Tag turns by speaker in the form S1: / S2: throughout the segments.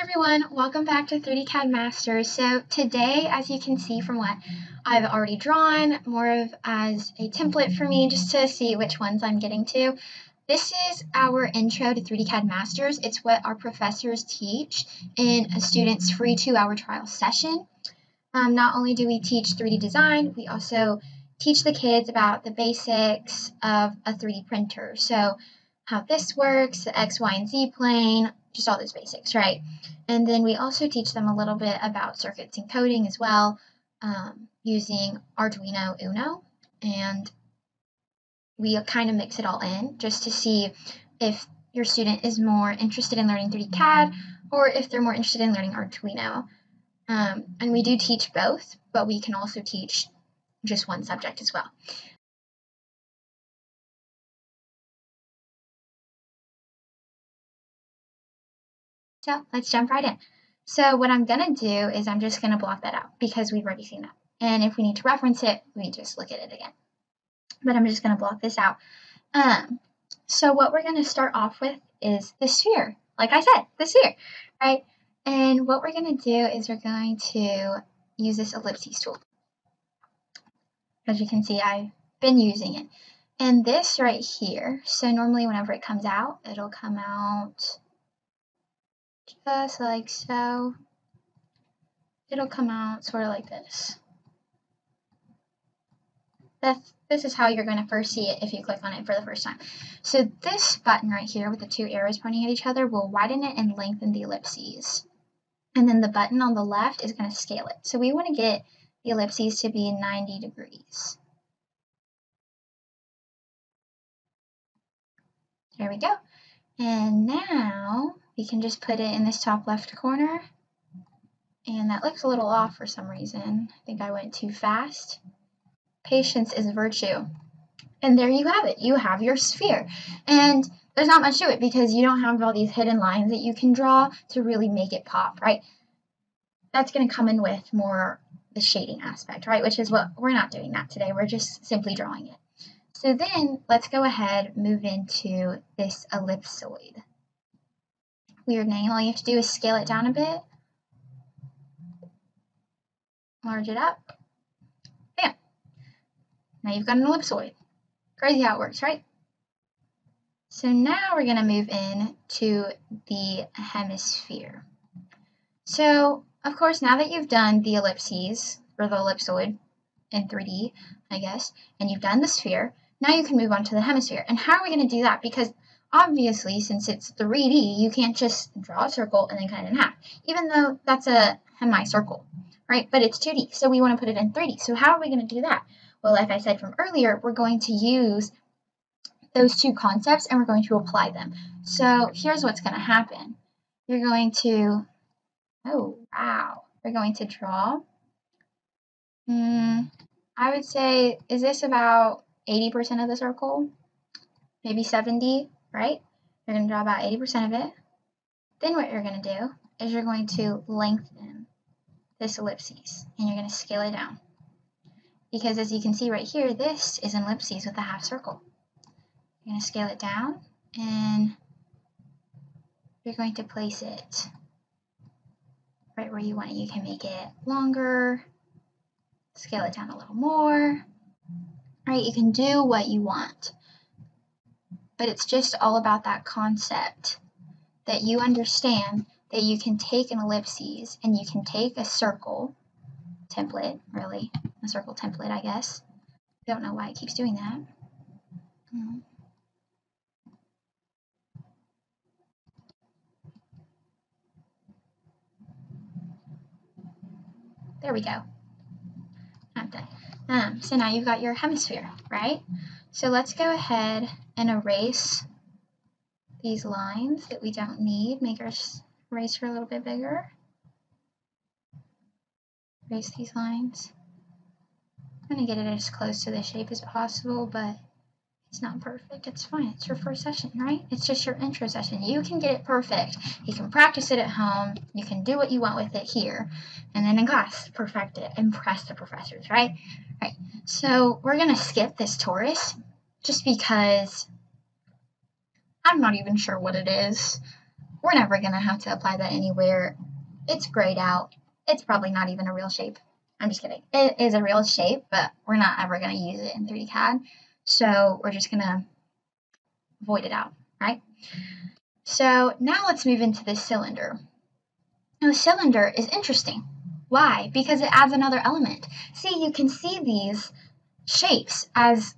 S1: Everyone, welcome back to 3D CAD Masters. So today, as you can see from what I've already drawn, more of as a template for me just to see which ones I'm getting to. This is our intro to 3D CAD Masters. It's what our professors teach in a student's free two-hour trial session. Um, not only do we teach 3D design, we also teach the kids about the basics of a 3D printer. So how this works, the X, Y, and Z plane, just all those basics, right? And then we also teach them a little bit about circuits and coding as well, um, using Arduino Uno. And we kind of mix it all in just to see if your student is more interested in learning 3D CAD or if they're more interested in learning Arduino. Um, and we do teach both, but we can also teach just one subject as well. So let's jump right in. So what I'm going to do is I'm just going to block that out because we've already seen that. And if we need to reference it, we just look at it again. But I'm just going to block this out. Um, so what we're going to start off with is the sphere. Like I said, the sphere, right? And what we're going to do is we're going to use this ellipses tool. As you can see, I've been using it. And this right here, so normally whenever it comes out, it'll come out just like so. It'll come out sort of like this. That's, this is how you're going to first see it if you click on it for the first time. So this button right here with the two arrows pointing at each other will widen it and lengthen the ellipses. And then the button on the left is going to scale it. So we want to get the ellipses to be 90 degrees. There we go. And now we can just put it in this top left corner. And that looks a little off for some reason. I think I went too fast. Patience is virtue. And there you have it. You have your sphere. And there's not much to it because you don't have all these hidden lines that you can draw to really make it pop, right? That's going to come in with more the shading aspect, right? Which is what we're not doing that today. We're just simply drawing it. So then let's go ahead, move into this ellipsoid weird name. All you have to do is scale it down a bit, large it up, bam. Now you've got an ellipsoid. Crazy how it works, right? So now we're going to move in to the hemisphere. So, of course, now that you've done the ellipses, or the ellipsoid in 3D, I guess, and you've done the sphere, now you can move on to the hemisphere. And how are we going to do that? Because Obviously, since it's 3D, you can't just draw a circle and then cut it in half, even though that's a hemicircle, right? But it's 2D, so we want to put it in 3D. So how are we going to do that? Well, like I said from earlier, we're going to use those two concepts and we're going to apply them. So here's what's going to happen. You're going to, oh, wow, we're going to draw. Mm, I would say, is this about 80% of the circle? Maybe 70? Right? You're going to draw about 80% of it. Then what you're going to do is you're going to lengthen this ellipses and you're going to scale it down. Because as you can see right here, this is an ellipses with a half circle. You're going to scale it down and you're going to place it right where you want it. You can make it longer, scale it down a little more, right? You can do what you want but it's just all about that concept that you understand that you can take an ellipses and you can take a circle template, really, a circle template, I guess. Don't know why it keeps doing that. Mm. There we go. I'm done. Um, so now you've got your hemisphere, right? So let's go ahead and erase these lines that we don't need. Make our eraser a little bit bigger. Erase these lines. I'm going to get it as close to the shape as possible, but it's not perfect. It's fine. It's your first session, right? It's just your intro session. You can get it perfect. You can practice it at home. You can do what you want with it here. And then in class, perfect it. Impress the professors, right? Right. So we're going to skip this torus just because I'm not even sure what it is. we're never going to have to apply that anywhere. It's grayed out. It's probably not even a real shape. I'm just kidding. It is a real shape, but we're not ever going to use it in 3D CAD. So we're just going to void it out, right? So now let's move into this cylinder. Now the cylinder is interesting. Why? Because it adds another element. See, you can see these shapes as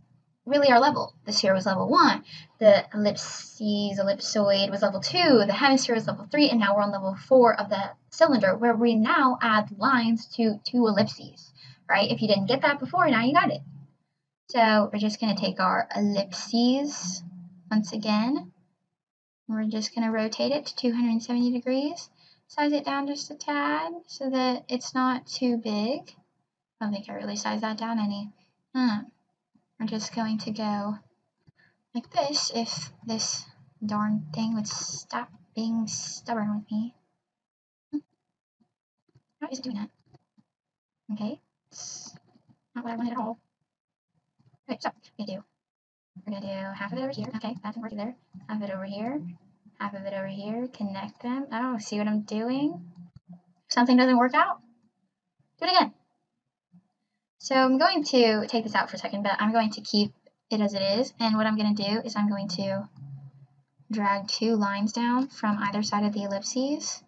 S1: really our level. The sphere was level 1, the ellipses, ellipsoid was level 2, the hemisphere was level 3, and now we're on level 4 of the cylinder where we now add lines to two ellipses, right? If you didn't get that before, now you got it. So we're just going to take our ellipses once again. We're just going to rotate it to 270 degrees, size it down just a tad so that it's not too big. I don't think I really sized that down any. Hmm. We're just going to go like this if this darn thing would stop being stubborn with me. How is it doing that? Okay, it's not what I wanted at all. Okay, so we do. We're gonna do half of it over here. Okay, that's working there. Half of it over here. Half of it over here. Connect them. Oh, see what I'm doing? If something doesn't work out, do it again. So I'm going to take this out for a second, but I'm going to keep it as it is. And what I'm going to do is I'm going to drag two lines down from either side of the ellipses.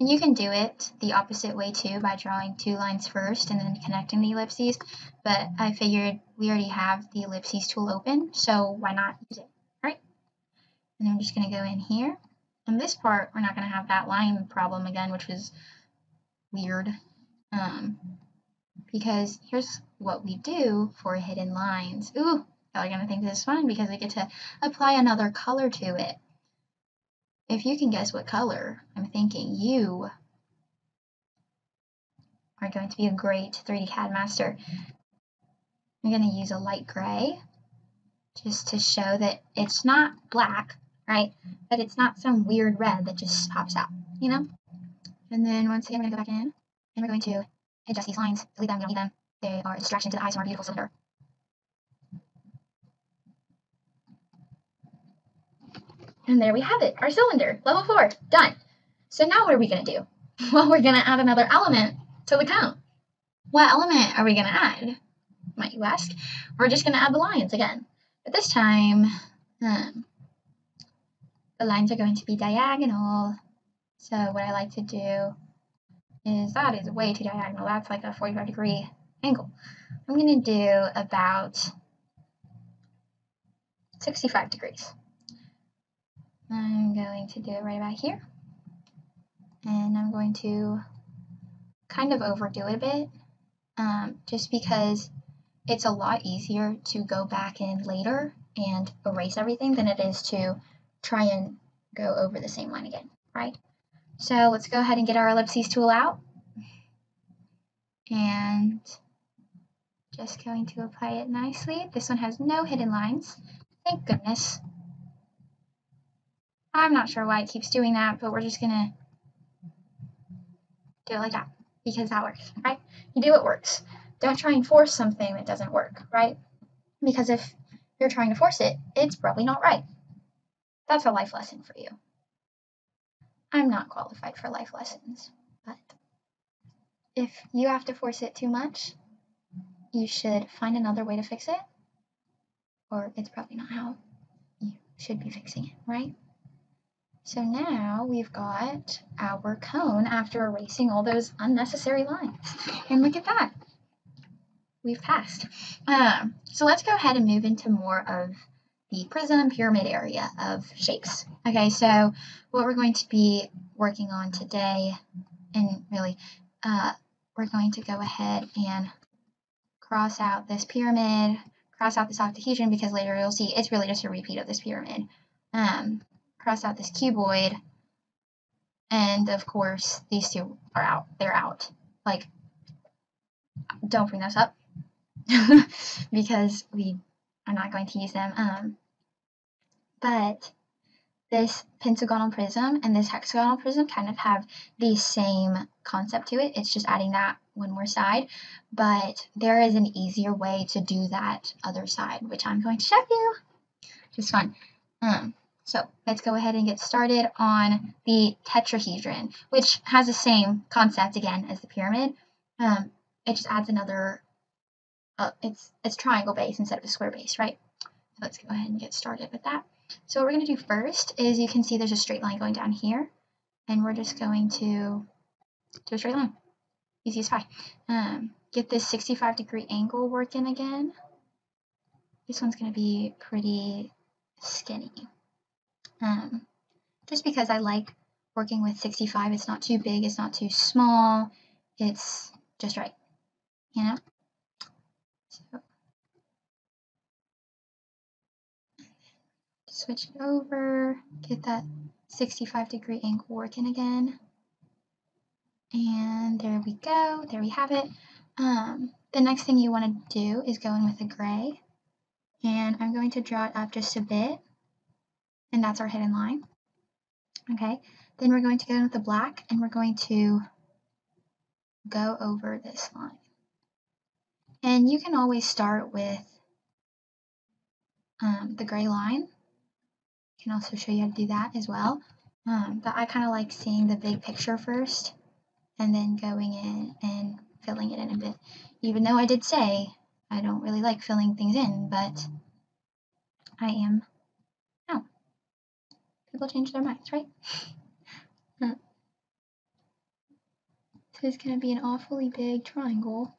S1: And you can do it the opposite way too by drawing two lines first and then connecting the ellipses. But I figured we already have the ellipses tool open, so why not use it, All right? And I'm just going to go in here. And this part, we're not going to have that line problem again, which was weird. Um, because here's what we do for hidden lines. Ooh, y'all are to think this is fun because we get to apply another color to it. If you can guess what color I'm thinking, you are going to be a great 3D CAD master. I'm to use a light gray just to show that it's not black, right? But it's not some weird red that just pops out, you know? And then once again, we're to go back in and we're going to adjust these lines, delete them, we don't need them. They are a distraction to the eyes of our beautiful cylinder. And there we have it, our cylinder, level 4, done. So now what are we going to do? Well, we're going to add another element to the cone. What element are we going to add, might you ask? We're just going to add the lines again. But this time, um, the lines are going to be diagonal. So what I like to do is that is way too diagonal. That's like a 45 degree angle. I'm going to do about 65 degrees. I'm going to do it right about here. And I'm going to kind of overdo it a bit, um, just because it's a lot easier to go back in later and erase everything than it is to try and go over the same line again, right? So let's go ahead and get our ellipses tool out. And just going to apply it nicely. This one has no hidden lines. Thank goodness. I'm not sure why it keeps doing that, but we're just going to do it like that because that works, right? You do what works. Don't try and force something that doesn't work, right? Because if you're trying to force it, it's probably not right. That's a life lesson for you. I'm not qualified for life lessons, but if you have to force it too much, you should find another way to fix it, or it's probably not how you should be fixing it, right? So now we've got our cone after erasing all those unnecessary lines. And look at that. We've passed. Um, so let's go ahead and move into more of the prism pyramid area of shapes. Okay, so what we're going to be working on today, and really, uh, we're going to go ahead and cross out this pyramid, cross out this octahedron because later you'll see it's really just a repeat of this pyramid. Um, cross out this cuboid, and of course these two are out. They're out. Like, don't bring those up because we are not going to use them. Um, but this pentagonal prism and this hexagonal prism kind of have the same concept to it. It's just adding that one more side, but there is an easier way to do that other side, which I'm going to show you. Just fun. Um, So let's go ahead and get started on the tetrahedron, which has the same concept again as the pyramid. Um, it just adds another, uh, it's, it's triangle base instead of a square base, right? So let's go ahead and get started with that. So what we're going to do first is you can see there's a straight line going down here, and we're just going to do a straight line. Easy as pie. Um, get this 65 degree angle working again. This one's going to be pretty skinny. Um, just because I like working with 65. It's not too big, it's not too small, it's just right, you know? So, switch it over, get that 65 degree angle working again. And there we go, there we have it. Um, the next thing you want to do is go in with a gray. And I'm going to draw it up just a bit and that's our hidden line. Okay, then we're going to go in with the black and we're going to go over this line. And you can always start with um, the gray line. Can also show you how to do that as well. Um, but I kind of like seeing the big picture first and then going in and filling it in a bit. Even though I did say I don't really like filling things in, but I am Oh, people change their minds, right? So it's going to be an awfully big triangle,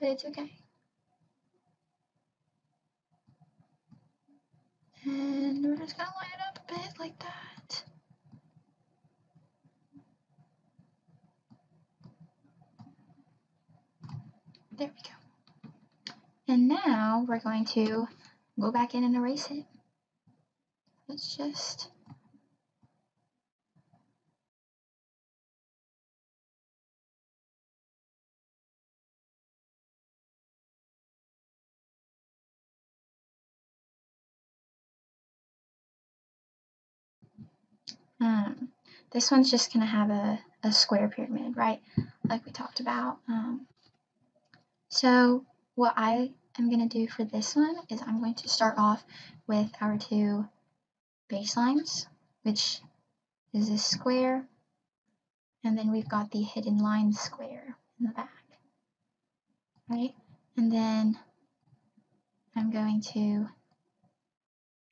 S1: but it's okay. And we're just going to line it up a bit like that. There we go. And now we're going to go back in and erase it. Let's just Um, this one's just going to have a, a square pyramid, right? Like we talked about. Um, so what I am going to do for this one is I'm going to start off with our two baselines, which is a square, and then we've got the hidden line square in the back, right? And then I'm going to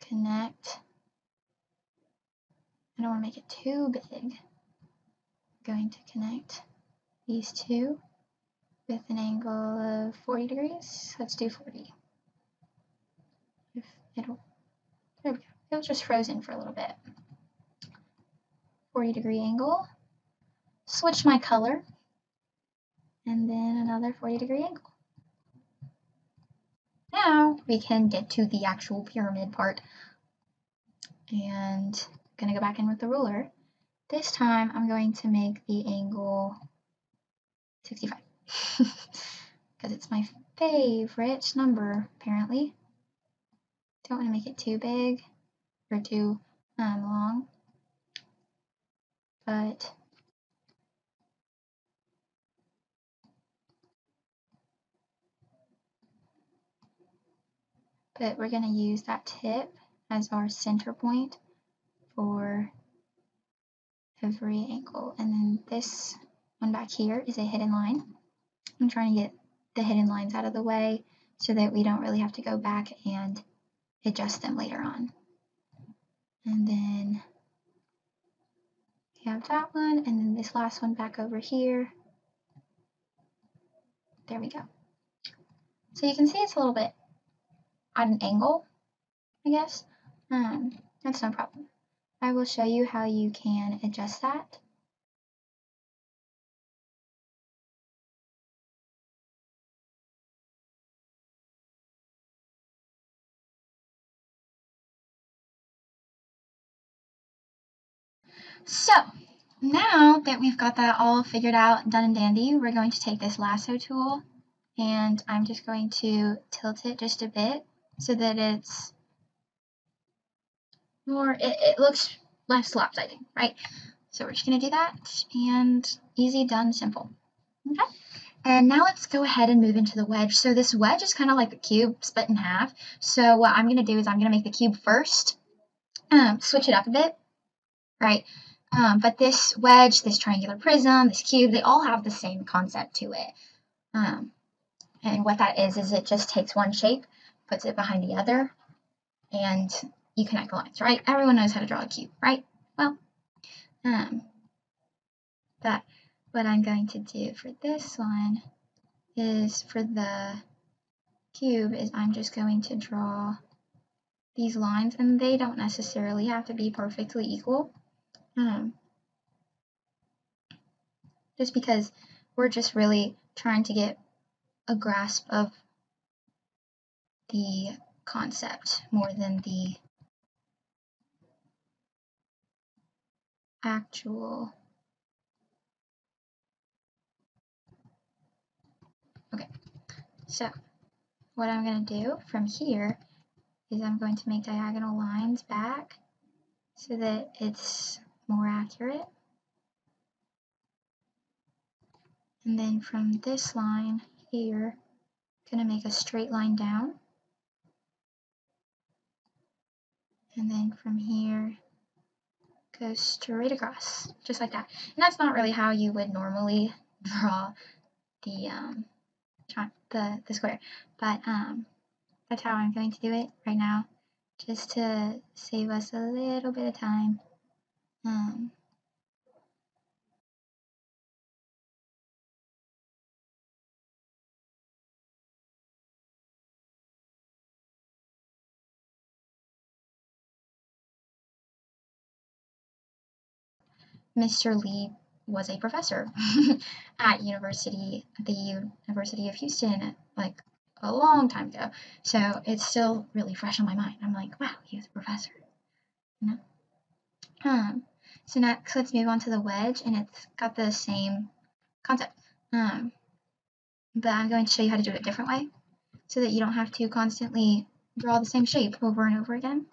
S1: connect, I don't want to make it too big, I'm going to connect these two with an angle of 40 degrees. Let's do 40. If it'll, there we go. It was just frozen for a little bit. 40 degree angle. Switch my color. And then another 40 degree angle. Now we can get to the actual pyramid part. And going to go back in with the ruler. This time I'm going to make the angle 65. Because it's my favorite number, apparently. Don't want to make it too big or too um, long. But but we're going to use that tip as our center point for every angle. And then this one back here is a hidden line. I'm trying to get the hidden lines out of the way so that we don't really have to go back and adjust them later on. And then we have that one, and then this last one back over here. There we go. So you can see it's a little bit at an angle, I guess. Um, that's no problem. I will show you how you can adjust that. So now that we've got that all figured out, done and dandy, we're going to take this lasso tool and I'm just going to tilt it just a bit so that it's more, it, it looks less lopsided, right? So we're just going to do that and easy, done, simple. Okay. And now let's go ahead and move into the wedge. So this wedge is kind of like a cube split in half. So what I'm going to do is I'm going to make the cube first um, switch it up a bit, right? Um, but this wedge, this triangular prism, this cube, they all have the same concept to it. Um, and what that is, is it just takes one shape, puts it behind the other, and you connect the lines, right? Everyone knows how to draw a cube, right? Well, um, but what I'm going to do for this one is for the cube is I'm just going to draw these lines and they don't necessarily have to be perfectly equal. Um, just because we're just really trying to get a grasp of the concept more than the actual. Okay so what I'm going to do from here is I'm going to make diagonal lines back so that it's more accurate. And then from this line here I'm going to make a straight line down. And then from here goes straight across, just like that. And that's not really how you would normally draw the um, the, the square, but um, that's how I'm going to do it right now, just to save us a little bit of time. Um, Mr. Lee was a professor at university the University of Houston like a long time ago. So it's still really fresh on my mind. I'm like, wow, he was a professor. You know? Um, so next let's move on to the wedge and it's got the same concept. Um, but I'm going to show you how to do it a different way so that you don't have to constantly draw the same shape over and over again.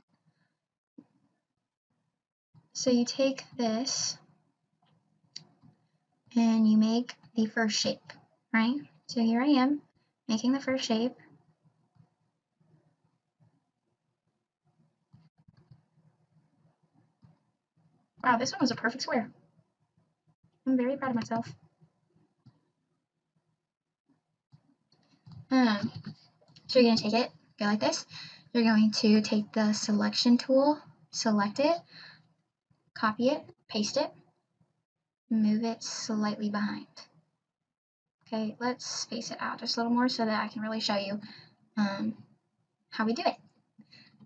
S1: So you take this and you make the first shape, right? So here I am making the first shape. Wow, this one was a perfect square. I'm very proud of myself. Um, so you're going to take it, go like this. You're going to take the selection tool, select it, copy it, paste it, move it slightly behind. Okay, let's space it out just a little more so that I can really show you um, how we do it.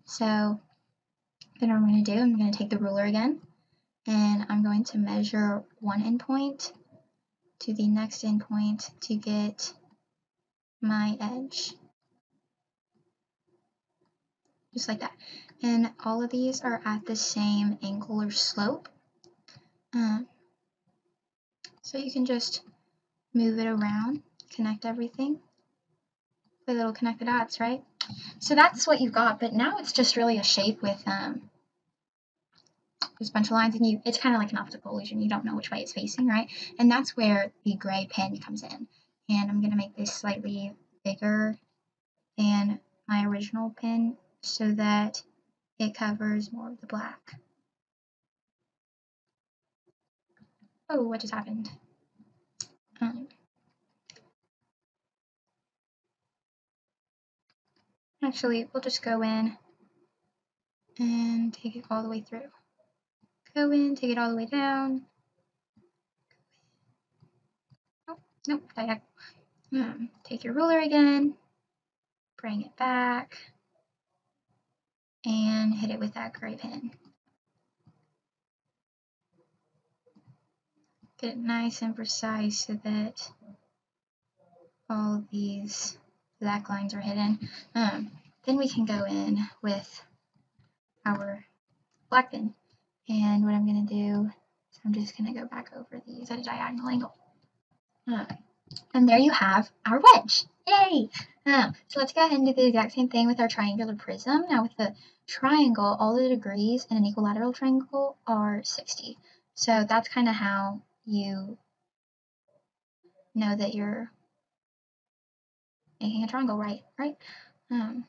S1: So then what I'm going to do, I'm going to take the ruler again, and I'm going to measure one endpoint to the next endpoint to get my edge. Just like that. And all of these are at the same angle or slope. Um, so you can just move it around, connect everything. The little connected dots, right? So that's what you've got, but now it's just really a shape with um, there's a bunch of lines and you it's kind of like an optical illusion. You don't know which way it's facing, right? And that's where the gray pen comes in. And I'm gonna make this slightly bigger than my original pen so that it covers more of the black. Oh, what just happened? Um, actually, we'll just go in and take it all the way through. Go in, take it all the way down. Oh, nope. Um, take your ruler again, bring it back, and hit it with that gray pen. It nice and precise so that all these black lines are hidden. Um, then we can go in with our black pen. And what I'm going to do is I'm just going to go back over these at a diagonal angle. Uh, and there you have our wedge. Yay! Um, so let's go ahead and do the exact same thing with our triangular prism. Now with the triangle, all the degrees in an equilateral triangle are 60. So that's kind of how you know that you're making a triangle right, right? Um,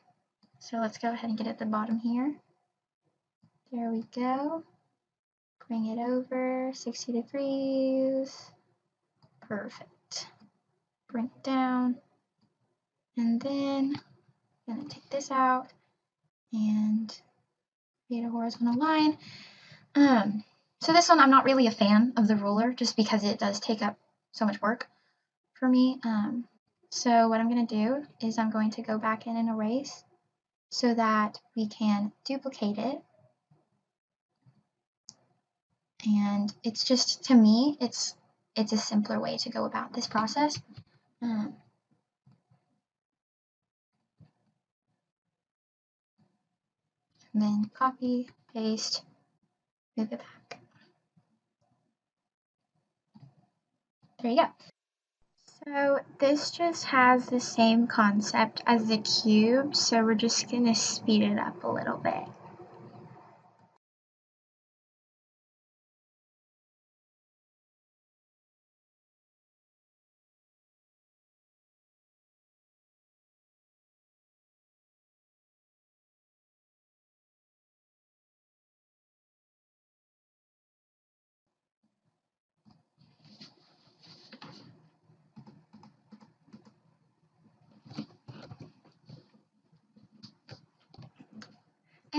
S1: so let's go ahead and get at the bottom here. There we go. Bring it over 60 degrees. Perfect. Bring it down. And then I'm going to take this out and create a horizontal line. Um, so this one, I'm not really a fan of the ruler just because it does take up so much work for me. Um, so what I'm going to do is I'm going to go back in and erase so that we can duplicate it. And it's just, to me, it's it's a simpler way to go about this process. Um, and then copy, paste, move it back. There you go. So this just has the same concept as the cube, so we're just going to speed it up a little bit.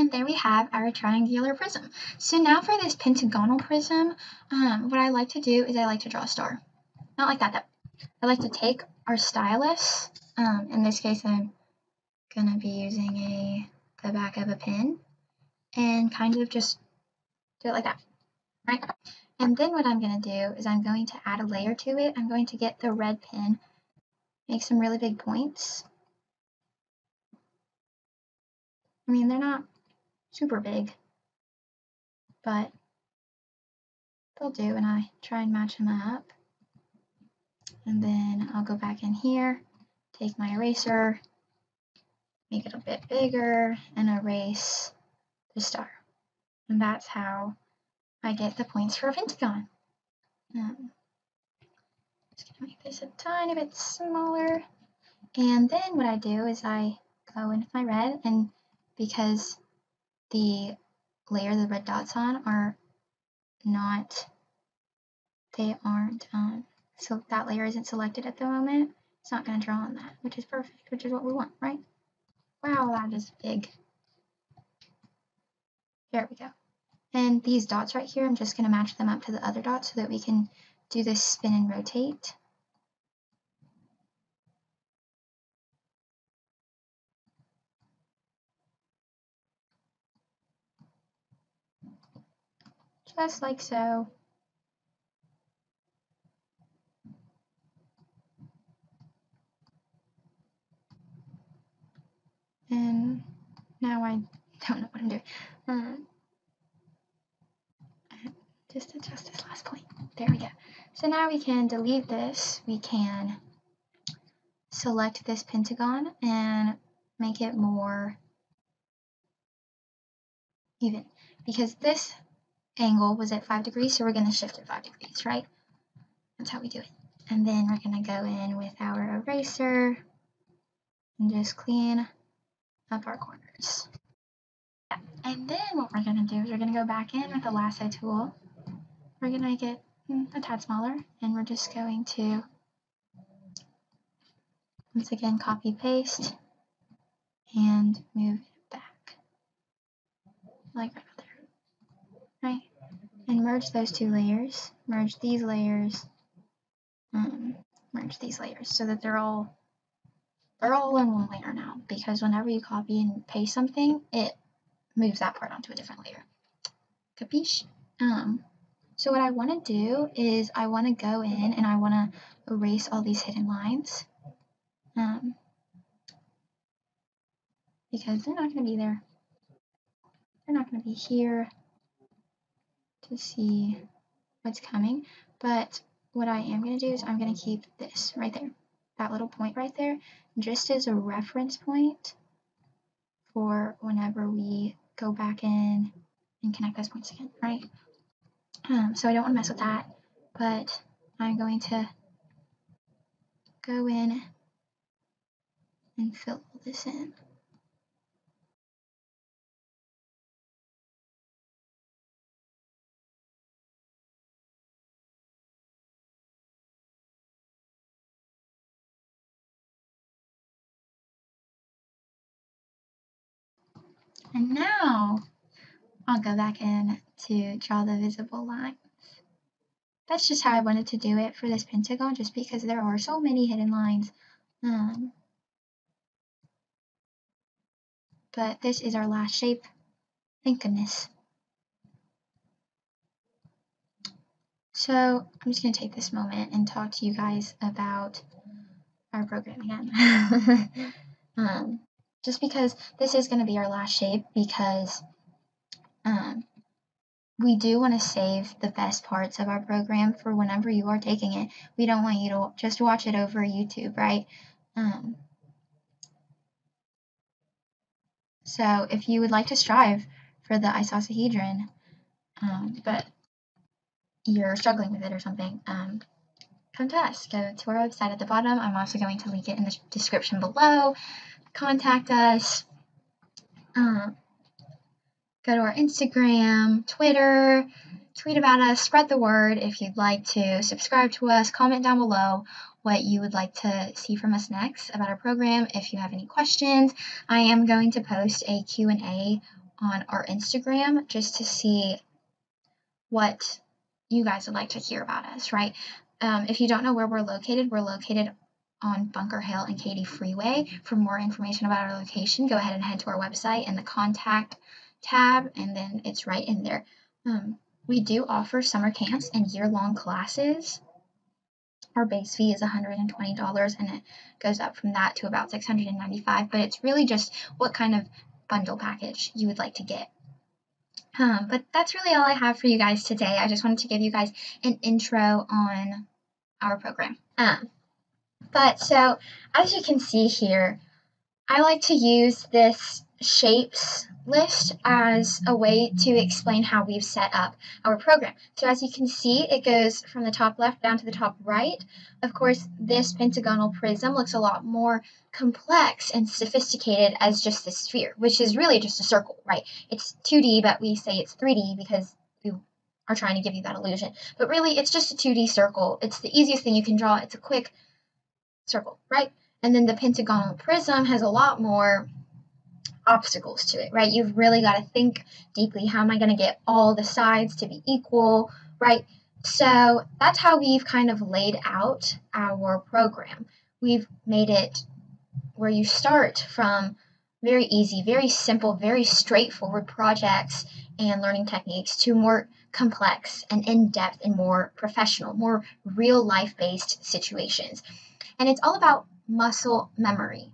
S1: And there we have our triangular prism. So now for this pentagonal prism, um, what I like to do is I like to draw a star. Not like that though. I like to take our stylus, um, in this case I'm going to be using a the back of a pen, and kind of just do it like that, right? And then what I'm going to do is I'm going to add a layer to it. I'm going to get the red pen, make some really big points. I mean, they're not super big, but they'll do, and I try and match them up. And then I'll go back in here, take my eraser, make it a bit bigger, and erase the star. And that's how I get the points for a pentagon. Um, just gonna make this a tiny bit smaller. And then what I do is I go into my red, and because the layer the red dots on are not, they aren't, um, so that layer isn't selected at the moment, it's not going to draw on that, which is perfect, which is what we want, right? Wow, that is big. There we go. And these dots right here, I'm just going to match them up to the other dots so that we can do this spin and rotate. Just like so. And now I don't know what I'm doing. Um, just adjust this last point. There we go. So now we can delete this. We can select this pentagon and make it more even because this angle was at 5 degrees, so we're going to shift it 5 degrees, right? That's how we do it. And then we're going to go in with our eraser and just clean up our corners. And then what we're going to do is we're going to go back in with the lasso tool. We're going to make mm, it a tad smaller, and we're just going to, once again, copy paste and move it back, like right? And merge those two layers, merge these layers, um, merge these layers so that they're all they're all in one layer now because whenever you copy and paste something, it moves that part onto a different layer. Capiche? Um, so what I want to do is I want to go in and I want to erase all these hidden lines um, because they're not going to be there. They're not going to be here to see what's coming. But what I am going to do is I'm going to keep this right there, that little point right there, just as a reference point for whenever we go back in and connect those points again, right? Um, so I don't want to mess with that, but I'm going to go in and fill this in. And now I'll go back in to draw the visible lines. That's just how I wanted to do it for this pentagon, just because there are so many hidden lines. Um, but this is our last shape. Thank goodness. So I'm just going to take this moment and talk to you guys about our program again. um, just because this is going to be our last shape because um, we do want to save the best parts of our program for whenever you are taking it. We don't want you to just watch it over YouTube, right? Um, so if you would like to strive for the icosahedron, um, but you're struggling with it or something, um, come to us. Go to our website at the bottom. I'm also going to link it in the description below. Contact us. Um, go to our Instagram, Twitter, tweet about us, spread the word if you'd like to subscribe to us, comment down below what you would like to see from us next about our program. If you have any questions, I am going to post a Q&A on our Instagram just to see what you guys would like to hear about us, right? Um, if you don't know where we're located, we're located on Bunker Hill and Katy Freeway. For more information about our location, go ahead and head to our website and the contact tab, and then it's right in there. Um, we do offer summer camps and year-long classes. Our base fee is $120 and it goes up from that to about $695, but it's really just what kind of bundle package you would like to get. Um, but that's really all I have for you guys today. I just wanted to give you guys an intro on our program. Um, but so, as you can see here, I like to use this shapes list as a way to explain how we've set up our program. So as you can see, it goes from the top left down to the top right. Of course, this pentagonal prism looks a lot more complex and sophisticated as just a sphere, which is really just a circle, right? It's 2D, but we say it's 3D because we are trying to give you that illusion. But really, it's just a 2D circle. It's the easiest thing you can draw. It's a quick circle, right? And then the pentagonal prism has a lot more obstacles to it, right? You've really got to think deeply how am I going to get all the sides to be equal, right? So that's how we've kind of laid out our program. We've made it where you start from very easy, very simple, very straightforward projects and learning techniques to more complex and in depth and more professional, more real life based situations. And it's all about muscle memory,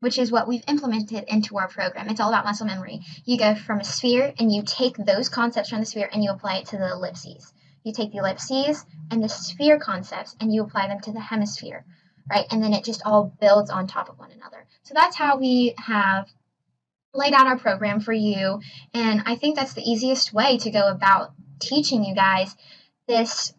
S1: which is what we've implemented into our program. It's all about muscle memory. You go from a sphere and you take those concepts from the sphere and you apply it to the ellipses. You take the ellipses and the sphere concepts and you apply them to the hemisphere, right? And then it just all builds on top of one another. So that's how we have laid out our program for you. And I think that's the easiest way to go about teaching you guys this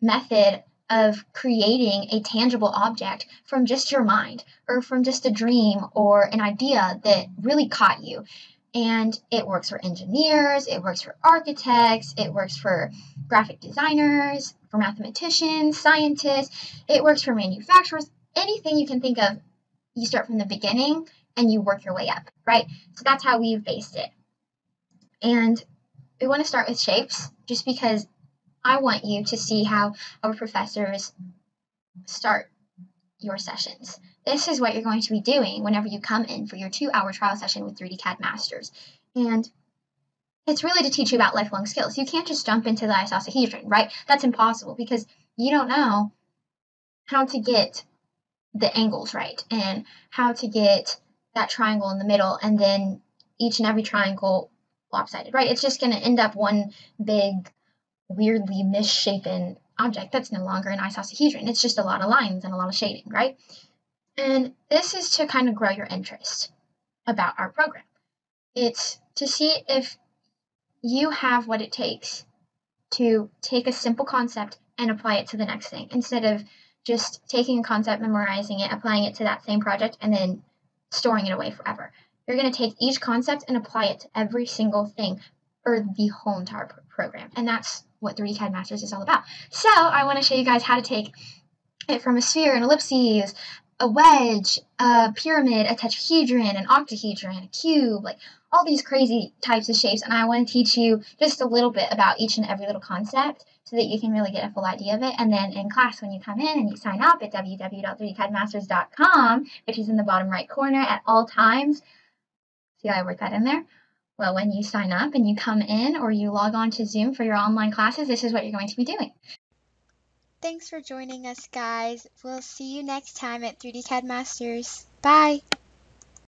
S1: method of creating a tangible object from just your mind or from just a dream or an idea that really caught you. And it works for engineers, it works for architects, it works for graphic designers, for mathematicians, scientists, it works for manufacturers, anything you can think of. You start from the beginning and you work your way up, right? So that's how we've based it. And we want to start with shapes just because I want you to see how our professors start your sessions. This is what you're going to be doing whenever you come in for your two hour trial session with 3D CAD Masters. And it's really to teach you about lifelong skills. You can't just jump into the icosahedron, right? That's impossible because you don't know how to get the angles right and how to get that triangle in the middle and then each and every triangle lopsided, right? It's just going to end up one big weirdly misshapen object that's no longer an icosahedron. It's just a lot of lines and a lot of shading, right? And this is to kind of grow your interest about our program. It's to see if you have what it takes to take a simple concept and apply it to the next thing instead of just taking a concept, memorizing it, applying it to that same project, and then storing it away forever. You're going to take each concept and apply it to every single thing or the whole entire program. And that's what 3D CAD Masters is all about. So I want to show you guys how to take it from a sphere and ellipses a wedge, a pyramid, a tetrahedron, an octahedron, a cube, like all these crazy types of shapes. And I want to teach you just a little bit about each and every little concept so that you can really get a full idea of it. And then in class, when you come in and you sign up at www.3dcadmasters.com, which is in the bottom right corner at all times, see how I work that in there? Well, when you sign up and you come in or you log on to Zoom for your online classes, this is what you're going to be doing.
S2: Thanks for joining us, guys. We'll see you next time at 3D CAD Masters. Bye!